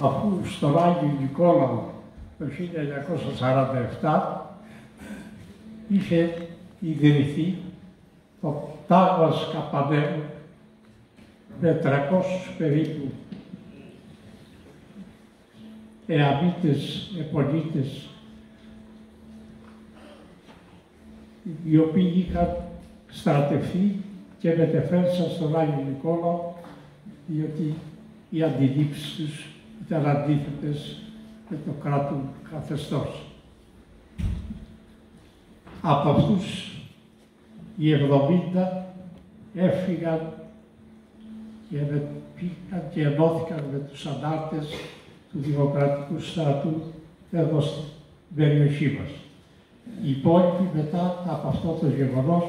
αφού στον Άγιο Νικόλαο το 1947 είχε ιδρυθεί το Τάγμας Καπανέλου με 300 περίπου εαμίτες, επολίτες, οι οποίοι είχαν στρατευθεί και μετεφέρθησαν στον Άγιο Νικόλαο, διότι οι αντιλήψεις τους ήταν αντίθετες με το κράτος καθεστώς. Από αυτούς οι 70 έφυγαν και, με, πήγαν και ενώθηκαν με τους ανάρτες του Δημοκρατικού Στρατού εδώ στην περιοχή μας. Οι υπόλοιποι μετά από αυτό το γεγονός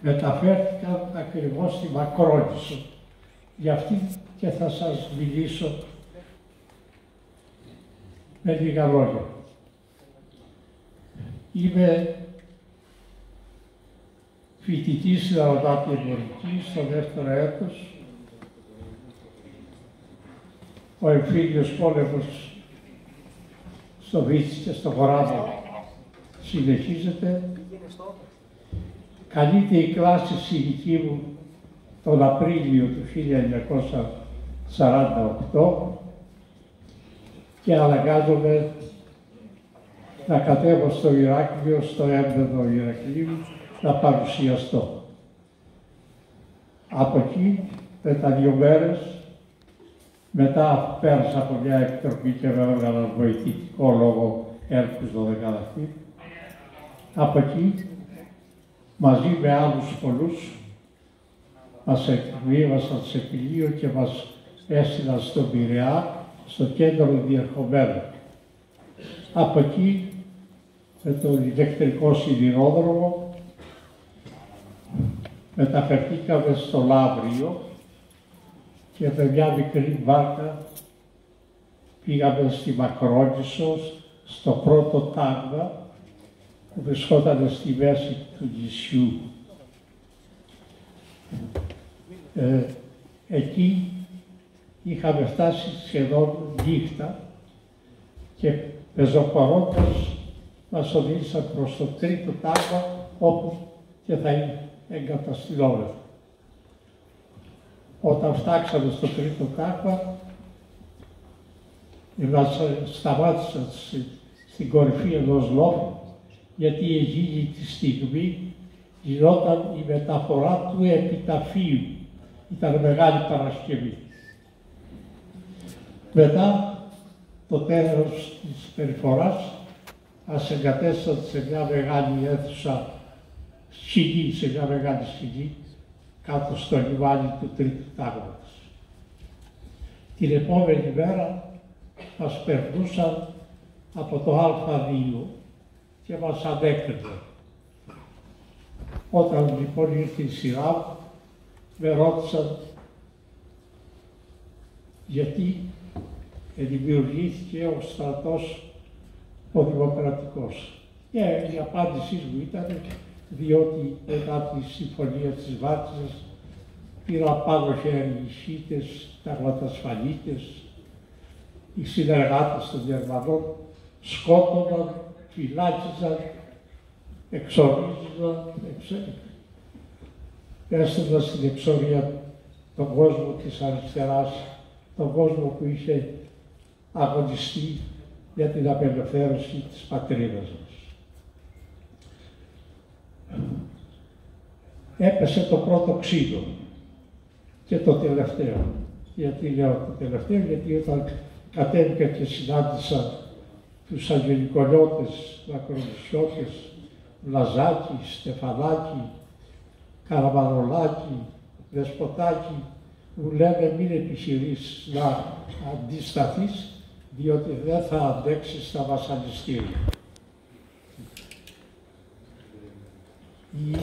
μεταφέρθηκαν ακριβώς στη Μακρόνησο. Γι' αυτή και θα σας μιλήσω με λίγα λόγια. Είμαι φοιτητής στην Αρωτάτη Εμπορική στο δεύτερο έτος. Ο εμφύλιος πόλεμος στο Βίτσι και στο Χωράδο συνεχίζεται. Καλείται η κλάση συλλική μου τον Απρίλιο του 1948 και αναγκάζομαι να κατέβω στο Ηράκλειο, στο έμπεδο Ηρακλείου, να παρουσιαστώ. Από εκεί, με τα δύο μέρες, μετά πέρασα από μια εκτροπή και με έβγαλα βοηθητικό λόγο έρκους δωδεκαδαχτή. Από εκεί, μαζί με άλλους πολλούς, μας εκβίβασαν σε πλοίο και μας έστειλαν στον Πειραιά στο κέντρο διερχομένου. Από εκεί, με το ηλεκτρικό σιδηρόδρομο, μεταφερθήκαμε στο Λαύριο και με μια μικρή βάρκα πήγαμε στη Μακρόνησο, στο πρώτο τάγμα που βρισκόταν στη μέση του νησιού. Ε, εκεί είχαμε φτάσει σχεδόν νύχτα και πεζοπαρώντας μας οδήγησαν προς το τρίτο τάγμα όπου και θα εγκαταστηλόμεθα. Όταν φτάξαμε στο τρίτο τάγμα, μας σταμάτησαν στην κορυφή ενός λόφου, γιατί εκείνη τη στιγμή γινόταν η μεταφορά του επιταφείου. Ήταν μεγάλη Παρασκευή. Μετά το τέλος της περιφοράς μας εγκατέστησαν σε μια μεγάλη αίθουσα σκηνή, σε μια μεγάλη σκηνή κάτω στο λιβάνι του τρίτου τάγματος. Την επόμενη μέρα μας περνούσαν από το Α2 και μας ανέκριναν. Όταν λοιπόν ήρθε η σειρά με ρώτησαν γιατί δημιουργήθηκε ο στρατός ο δημοκρατικός. Και η απάντησή μου ήταν διότι μετά τη συμφωνία της Βάτσας πήρα πάνω χέρι οι Σίτες, τα γρατασφαλίτες, οι συνεργάτες των Γερμανών σκότωναν, φυλάκιζαν, εξορίζονταν, εξε... έστειλαν στην εξορία τον κόσμο της αριστεράς, τον κόσμο που είχε αγωνιστεί για την απελευθέρωση της πατρίδας μας. Έπεσε το πρώτο ξύλο και το τελευταίο. Γιατί λέω το τελευταίο, γιατί όταν κατέβηκα και συνάντησα τους αγγελικολιώτες, μακρονισιώτες, Λαζάκη, Στεφανάκη, Καραμανολάκη, Δεσποτάκη, μου λένε μην επιχειρείς να αντισταθείς διότι δεν θα αντέξεις στα βασανιστήρια. Η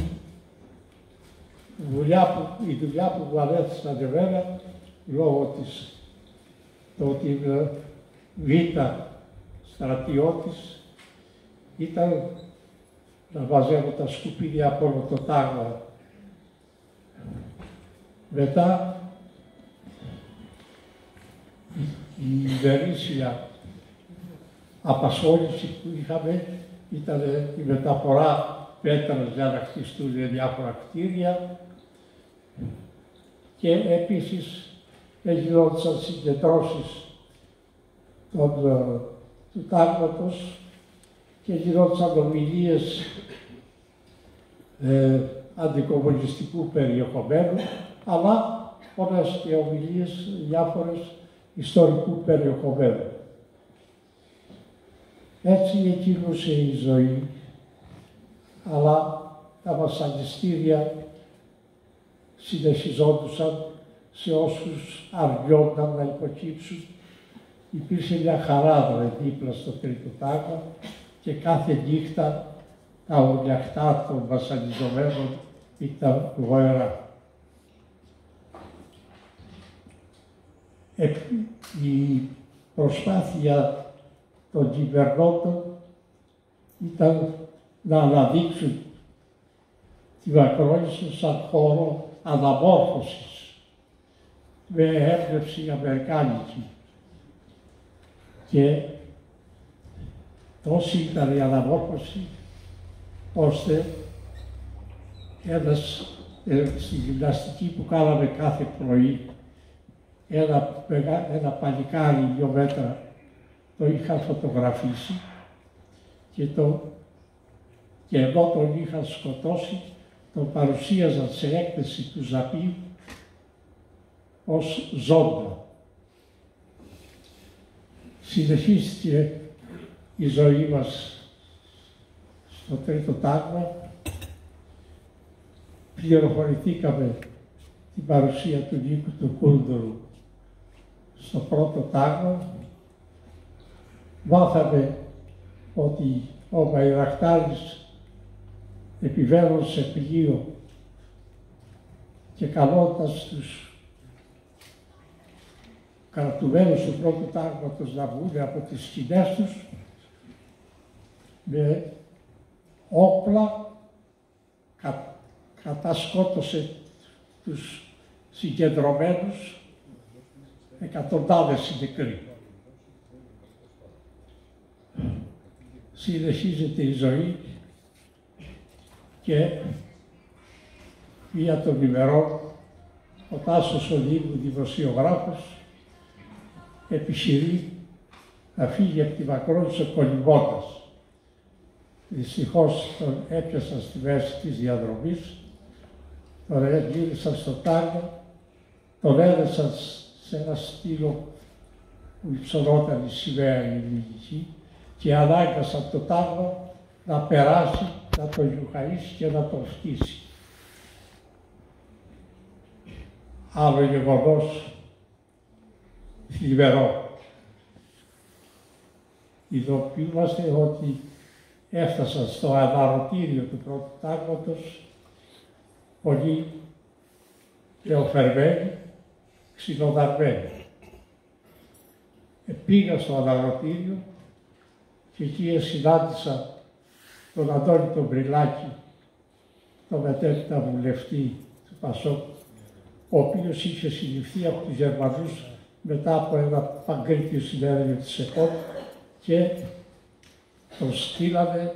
δουλειά που, η δουλειά που μου αρέσει βέβαια, λόγω της, το ότι είμαι β' στρατιώτης, ήταν να βαζεύω τα σκουπίδια από όλο το τάγμα. Μετά η ημερήσια απασχόληση που είχαμε ήταν η μεταφορά πέτρας για να χτιστούν διάφορα κτίρια και επίσης έγιναν συγκεντρώσεις των, ε, του τάγματος και γινόντουσαν ομιλίες ε, αντικομονιστικού περιεχομένου, αλλά πολλές και ομιλίες διάφορες ιστορικού περιεχομένου. Έτσι εκκίνησε η ζωή, αλλά τα βασανιστήρια συνεχιζόντουσαν σε όσους αργιόταν να υποκύψουν. Υπήρχε μια χαρά δίπλα στο τρίτο τάγμα και κάθε νύχτα τα ουρλιαχτά των βασανιζομένων ήταν γοερά. Η προσπάθεια των κυβερνώντων ήταν να αναδείξουν τη Μακρόνισσα σαν χώρο αναμόρφωσης με έμπνευση αμερικάνικη. Και τόση ήταν η αναμόρφωση ώστε ένας, ε, στη γυμναστική που κάναμε κάθε πρωί ένα, ένα παλικάρι δύο μέτρα το είχα φωτογραφίσει και, το, και ενώ τον είχα σκοτώσει τον παρουσίαζα σε έκθεση του Ζαπίου ως ζώντα. Συνεχίστηκε η ζωή μας στο τρίτο τάγμα. Πληροφορηθήκαμε την παρουσία του Νίκου του Κούρδουρου στο πρώτο τάγμα. Μάθαμε ότι ο Μαϊραχτάρης επιβαίνουν σε πλοίο και καλώντας τους κρατουμένους του πρώτου τάγματος να βγουν από τις σκηνές τους με όπλα κα, κατασκότωσε τους συγκεντρωμένους εκατοντάδες νεκροί. Συνεχίζεται η ζωή και μία των ημερών ο Τάσος Ολίγου, δημοσιογράφος, επιχειρεί να φύγει από τη Μακρόνισσα κολυμπώντας. Δυστυχώς τον έπιασαν στη μέση της διαδρομής, τον γύρισαν στο τάγμα, τον έδεσαν σε ένα στήλο που υψωνόταν η σημαία ελληνική και ανάγκασαν το τάγμα να περάσει, να το γιουχαίσει και να το φτύσει. Άλλο γεγονός θλιβερό. Ειδοποιούμαστε ότι έφτασαν στο αναρωτήριο του πρώτου τάγματος πολλοί νεοφερμένοι, ξυλοδαρμένοι. Πήγα στο αναρωτήριο και εκεί συνάντησα τον Αντώνη τον Μπριλάκη, τον μετέπειτα βουλευτή του Πασόκ, ο οποίος είχε συλληφθεί από τους Γερμανούς μετά από ένα παγκρίτιο συνέδριο της ΕΚΟΤ και τον στείλανε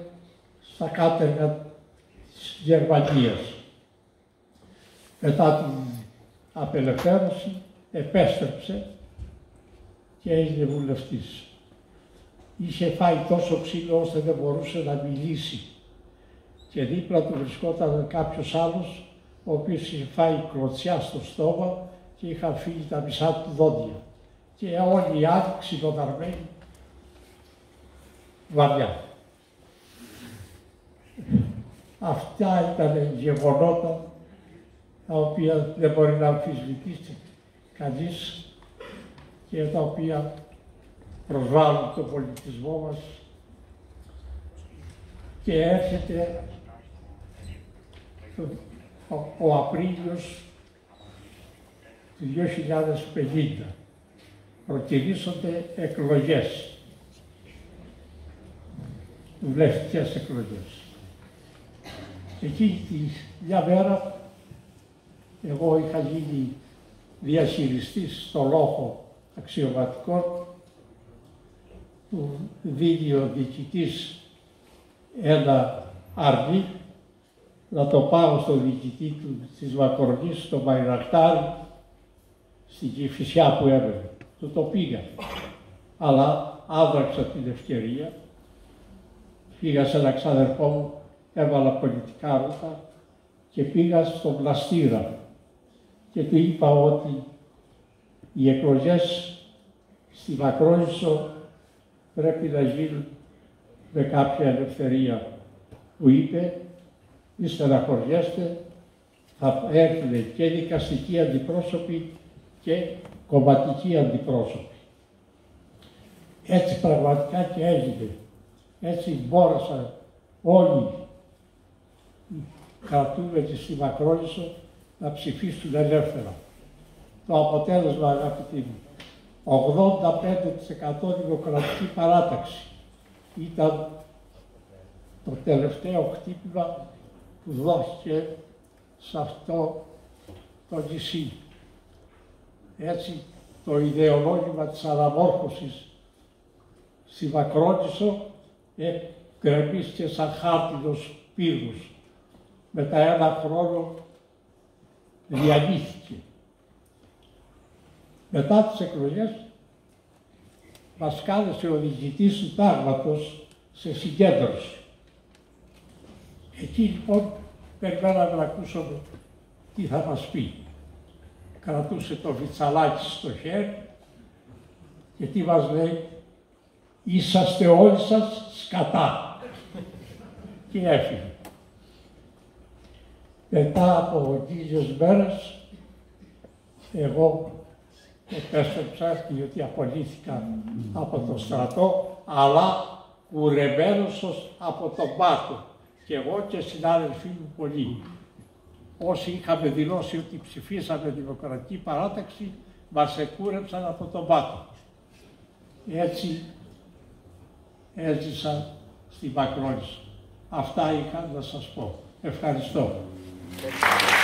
στα κάτεργα της Γερμανίας. Μετά την απελευθέρωση επέστρεψε και έγινε βουλευτής. Είχε φάει τόσο ξύλο ώστε δεν μπορούσε να μιλήσει και δίπλα του βρισκόταν κάποιος άλλος ο οποίος είχε φάει κλωτσιά στο στόμα και είχαν φύγει τα μισά του δόντια. Και όλοι οι άλλοι ξυλοδαρμένοι βαριά. Αυτά ήταν γεγονότα τα οποία δεν μπορεί να αμφισβητήσει κανείς και τα οποία προσβάλλουν τον πολιτισμό μας και έρχεται ο, ο Απρίλιος του 2050. Προκυρήσονται εκλογές βουλευτικές εκλογές. Εκεί τη μια μέρα εγώ είχα γίνει διαχειριστής στο λόγο αξιωματικών του δίνει ο διοικητής ένα αρνί να το πάω στο διοικητή του της Μακρονής, στο Μαϊρακτάρι, στην Κηφισιά που έμενε. Του το πήγα. Αλλά άδραξα την ευκαιρία. Πήγα σε ένα ξαδερφό μου, έβαλα πολιτικά ρούχα και πήγα στον πλαστήρα και του είπα ότι οι εκλογές στη Μακρόνησο πρέπει να γίνουν με κάποια ελευθερία. Που είπε, μη στεναχωριέστε, θα έρθουν και δικαστικοί αντιπρόσωποι και κομματικοί αντιπρόσωποι. Έτσι πραγματικά και έγινε. Έτσι μπόρεσαν όλοι οι κρατούμενοι στη Μακρόνησο να ψηφίσουν ελεύθερα. Το αποτέλεσμα, αγαπητοί μου, 85% δημοκρατική παράταξη ήταν το τελευταίο χτύπημα που δόθηκε σε αυτό το νησί. Έτσι το ιδεολόγημα της αναμόρφωσης στη Μακρόνησο ε, γκρεμίστηκε σαν χάρτινος πύργος. Μετά ένα χρόνο διαλύθηκε. Μετά τις εκλογές μας κάλεσε ο διοικητής του τάγματος σε συγκέντρωση. Εκεί λοιπόν περιμέναμε να ακούσουμε τι θα μας πει. Κρατούσε το βιτσαλάκι στο χέρι και τι μας λέει είσαστε όλοι σας σκατά. και έφυγε. Μετά από λίγες μέρες εγώ επέστρεψα διότι απολύθηκα από το στρατό αλλά κουρεμένος από τον πάτο και εγώ και συνάδελφοί μου πολλοί. Όσοι είχαμε δηλώσει ότι ψηφίσαμε δημοκρατική παράταξη μας εκούρεψαν από τον πάτο. Έτσι έζησα στη Μακρόνισσα. Αυτά είχα να σας πω. Ευχαριστώ. Thank you.